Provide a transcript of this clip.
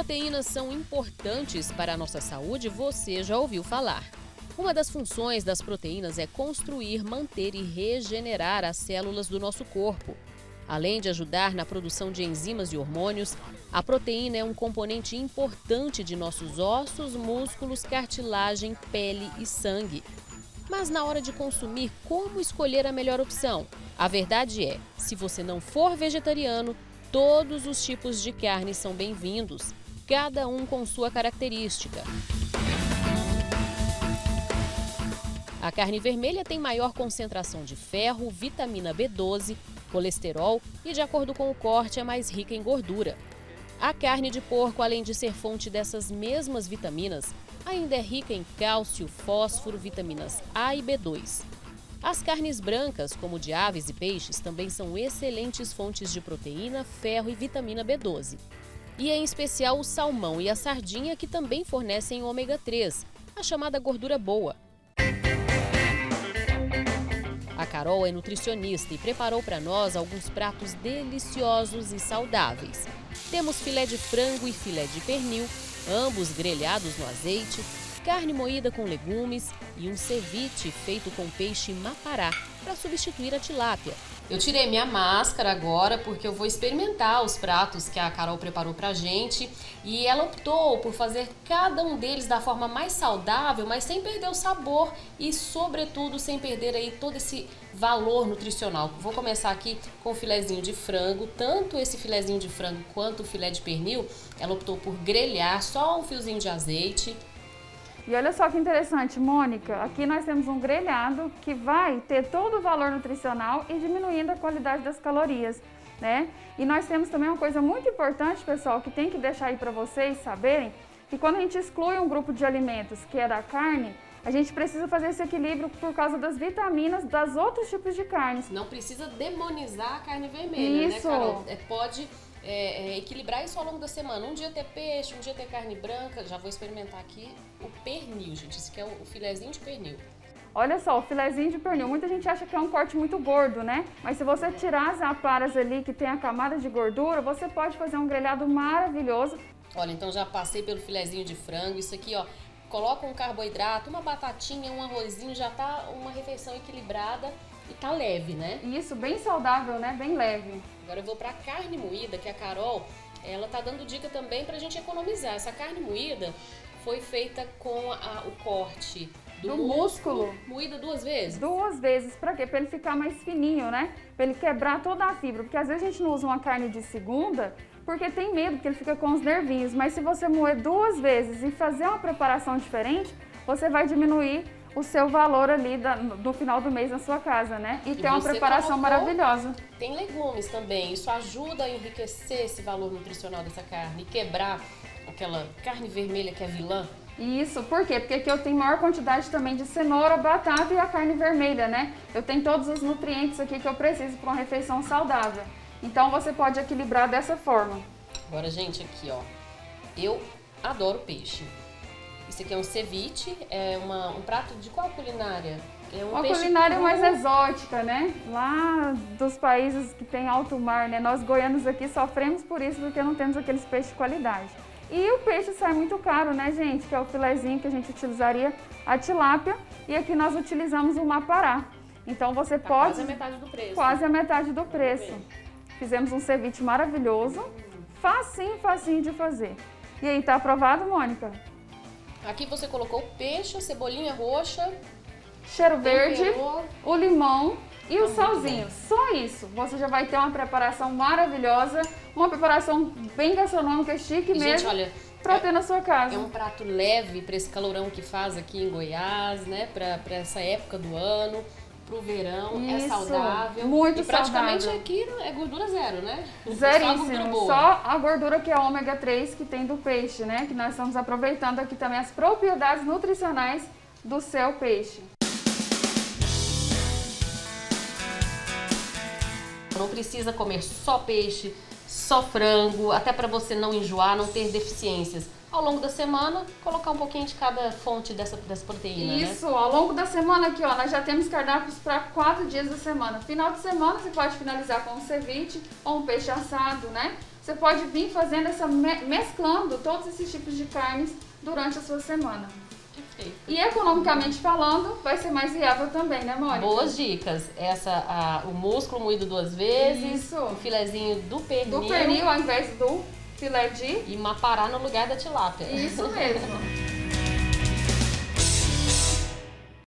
proteínas são importantes para a nossa saúde, você já ouviu falar. Uma das funções das proteínas é construir, manter e regenerar as células do nosso corpo. Além de ajudar na produção de enzimas e hormônios, a proteína é um componente importante de nossos ossos, músculos, cartilagem, pele e sangue. Mas na hora de consumir, como escolher a melhor opção? A verdade é, se você não for vegetariano, todos os tipos de carne são bem-vindos, cada um com sua característica. A carne vermelha tem maior concentração de ferro, vitamina B12, colesterol e, de acordo com o corte, é mais rica em gordura. A carne de porco, além de ser fonte dessas mesmas vitaminas, ainda é rica em cálcio, fósforo, vitaminas A e B2. As carnes brancas, como de aves e peixes, também são excelentes fontes de proteína, ferro e vitamina B12. E em especial o salmão e a sardinha, que também fornecem ômega 3, a chamada gordura boa. A Carol é nutricionista e preparou para nós alguns pratos deliciosos e saudáveis. Temos filé de frango e filé de pernil, ambos grelhados no azeite, carne moída com legumes e um ceviche feito com peixe mapará para substituir a tilápia. Eu tirei minha máscara agora porque eu vou experimentar os pratos que a Carol preparou pra gente e ela optou por fazer cada um deles da forma mais saudável, mas sem perder o sabor e sobretudo sem perder aí todo esse valor nutricional. Vou começar aqui com o filezinho de frango, tanto esse filezinho de frango quanto o filé de pernil, ela optou por grelhar só um fiozinho de azeite, e olha só que interessante, Mônica, aqui nós temos um grelhado que vai ter todo o valor nutricional e diminuindo a qualidade das calorias, né? E nós temos também uma coisa muito importante, pessoal, que tem que deixar aí para vocês saberem, que quando a gente exclui um grupo de alimentos que é da carne, a gente precisa fazer esse equilíbrio por causa das vitaminas das outros tipos de carnes. Não precisa demonizar a carne vermelha, Isso. né, Carol? É, pode é, é, equilibrar isso ao longo da semana. Um dia ter peixe, um dia ter carne branca. Já vou experimentar aqui o pernil, gente. Esse aqui é o, o filezinho de pernil. Olha só, o filezinho de pernil. Muita gente acha que é um corte muito gordo, né? Mas se você tirar as aparas ali que tem a camada de gordura, você pode fazer um grelhado maravilhoso. Olha, então já passei pelo filezinho de frango. Isso aqui, ó, coloca um carboidrato, uma batatinha, um arrozinho, já tá uma refeição equilibrada e tá leve, né? Isso, bem saudável, né? Bem leve. Agora eu vou pra carne moída, que a Carol, ela tá dando dica também pra gente economizar. Essa carne moída foi feita com a, o corte do, Do músculo, músculo. moída duas vezes. Duas vezes, pra quê? Pra ele ficar mais fininho, né? Pra ele quebrar toda a fibra. Porque às vezes a gente não usa uma carne de segunda porque tem medo, que ele fica com os nervinhos. Mas se você moer duas vezes e fazer uma preparação diferente, você vai diminuir o seu valor ali da, no final do mês na sua casa, né? E, E ter uma preparação colocou- maravilhosa. Tem legumes também, isso ajuda a enriquecer esse valor nutricional dessa carne e quebrar aquela carne vermelha que é vilã. Isso, por quê? Porque aqui eu tenho maior quantidade também de cenoura, batata e a carne vermelha, né? Eu tenho todos os nutrientes aqui que eu preciso para uma refeição saudável. Então você pode equilibrar dessa forma. Agora, gente, aqui, ó. Eu adoro peixe. Isso aqui é um ceviche, é uma- um prato de qual culinária? É um Uma culinária cru. mais exótica, né? Lá dos países que tem alto mar, né? Nós goianos aqui sofremos por isso porque não temos aqueles peixes de qualidade. E o peixe sai muito caro, né, gente? Que é o filezinho que a gente utilizaria a tilápia. E aqui nós utilizamos o mapará. Então você Tá pode. quase a metade do preço. Quase a metade do preço. Fizemos um ceviche maravilhoso, facinho, facinho de fazer. E aí, tá aprovado, Mônica? Aqui você colocou o peixe, a cebolinha roxa, Cheiro verde, temperou. o limão e o salzinho. Só isso. Você já vai ter uma preparação maravilhosa, uma preparação bem gastronômica, chique E, mesmo, gente, olha, pra ter na sua casa. é um prato leve para esse calorão que faz aqui em Goiás, né? Pra, pra essa época do ano, pro verão, é Isso, saudável. muito e praticamente saudável. aqui é gordura zero, né? Só Zeríssimo. boa. Só a gordura que é ômega 3 que tem do peixe, né? Que nós estamos aproveitando aqui também as propriedades nutricionais do seu peixe. Não precisa comer só peixe, só frango, até para você não enjoar, não ter deficiências. Ao longo da semana, colocar um pouquinho de cada fonte dessa, dessa proteína, né? Isso, né? ao longo da semana aqui, ó, nós já temos cardápios para quatro dias da semana. Final de semana você pode finalizar com um ceviche ou um peixe assado, né? Você pode vir fazendo essa, mesclando todos esses tipos de carnes durante a sua semana. E economicamente falando, vai ser mais viável também, né, Mônica? Boas dicas. Essa, a, o músculo moído duas vezes, Isso. o filezinho do pernil. Do pernil ao invés do filé de... E mapará no lugar da tilápia. Isso mesmo.